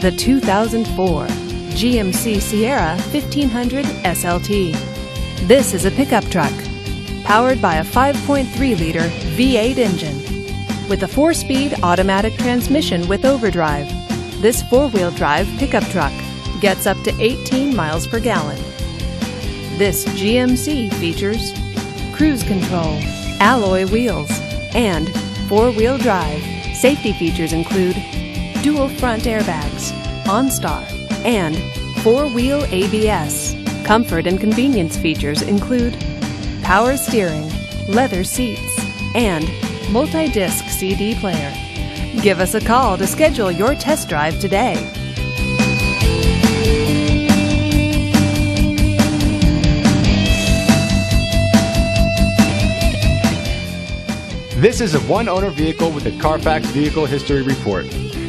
The 2004 GMC Sierra 1500 SLT. This is a pickup truck powered by a 5.3 liter V8 engine with a four speed automatic transmission with overdrive. This four wheel drive pickup truck gets up to 18 miles per gallon. This GMC features cruise control, alloy wheels, and four wheel drive. Safety features include dual front airbags, OnStar, and four wheel ABS. Comfort and convenience features include power steering, leather seats, and multi disc CD player. Give us a call to schedule your test drive today. This is a one owner vehicle with a Carfax Vehicle History Report.